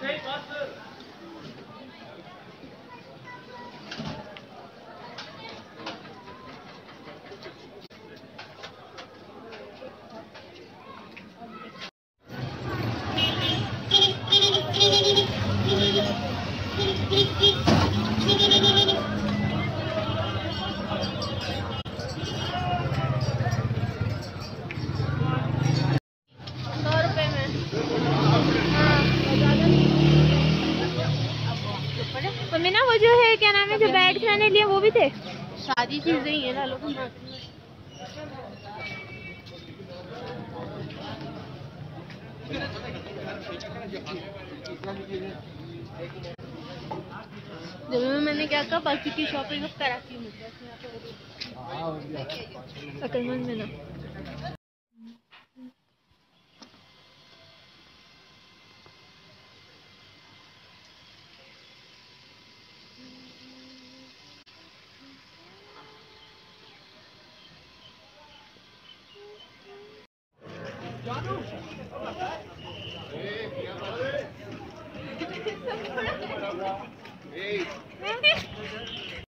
Take buses. Mummy ना वो जो है क्या नाम है जो बैग मैंने लिए वो भी थे सारी चीजें ही है ना लोग मैंने क्या कहा बाकी की शॉपिंग अब कराती हूँ हाँ, अकलमंद में ना Hey.